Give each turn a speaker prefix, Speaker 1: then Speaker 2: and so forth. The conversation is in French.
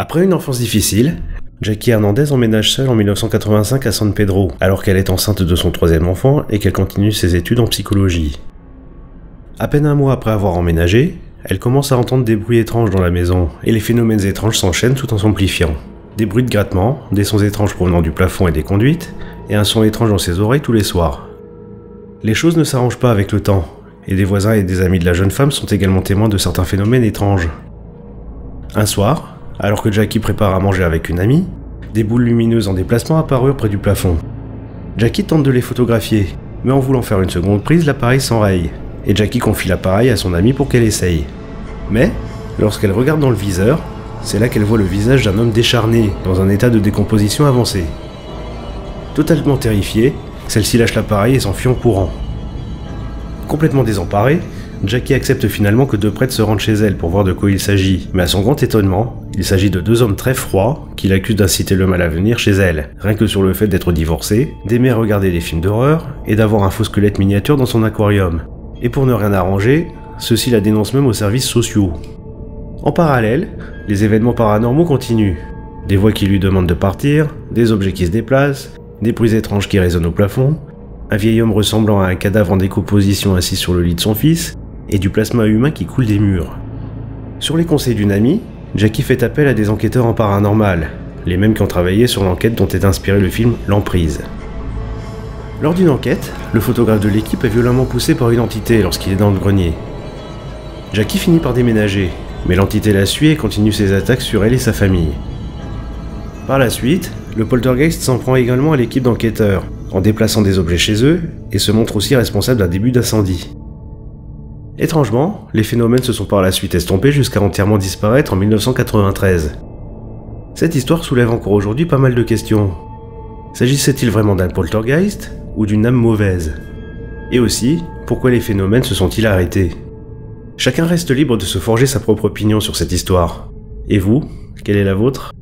Speaker 1: Après une enfance difficile, Jackie Hernandez emménage seule en 1985 à San Pedro, alors qu'elle est enceinte de son troisième enfant et qu'elle continue ses études en psychologie. À peine un mois après avoir emménagé, elle commence à entendre des bruits étranges dans la maison, et les phénomènes étranges s'enchaînent tout en s'amplifiant. Des bruits de grattement, des sons étranges provenant du plafond et des conduites, et un son étrange dans ses oreilles tous les soirs. Les choses ne s'arrangent pas avec le temps, et des voisins et des amis de la jeune femme sont également témoins de certains phénomènes étranges. Un soir, alors que Jackie prépare à manger avec une amie, des boules lumineuses en déplacement apparurent près du plafond. Jackie tente de les photographier, mais en voulant faire une seconde prise, l'appareil s'enraye, et Jackie confie l'appareil à son amie pour qu'elle essaye. Mais, lorsqu'elle regarde dans le viseur, c'est là qu'elle voit le visage d'un homme décharné, dans un état de décomposition avancé. Totalement terrifiée, celle-ci lâche l'appareil et s'enfuit en courant. Complètement désemparée, Jackie accepte finalement que deux prêtres se rendent chez elle pour voir de quoi il s'agit, mais à son grand étonnement, il s'agit de deux hommes très froids qui l'accusent d'inciter le mal à venir chez elle, rien que sur le fait d'être divorcé, d'aimer regarder des films d'horreur et d'avoir un faux squelette miniature dans son aquarium. Et pour ne rien arranger, ceux-ci la dénoncent même aux services sociaux. En parallèle, les événements paranormaux continuent. Des voix qui lui demandent de partir, des objets qui se déplacent, des bruits étranges qui résonnent au plafond, un vieil homme ressemblant à un cadavre en décomposition assis sur le lit de son fils, et du plasma humain qui coule des murs. Sur les conseils d'une amie, Jackie fait appel à des enquêteurs en paranormal, les mêmes qui ont travaillé sur l'enquête dont est inspiré le film L'Emprise. Lors d'une enquête, le photographe de l'équipe est violemment poussé par une entité lorsqu'il est dans le grenier. Jackie finit par déménager, mais l'entité la suit et continue ses attaques sur elle et sa famille. Par la suite, le poltergeist s'en prend également à l'équipe d'enquêteurs, en déplaçant des objets chez eux, et se montre aussi responsable d'un début d'incendie. Étrangement, les phénomènes se sont par la suite estompés jusqu'à entièrement disparaître en 1993. Cette histoire soulève encore aujourd'hui pas mal de questions. S'agissait-il vraiment d'un poltergeist ou d'une âme mauvaise? Et aussi, pourquoi les phénomènes se sont-ils arrêtés? Chacun reste libre de se forger sa propre opinion sur cette histoire. Et vous, quelle est la vôtre?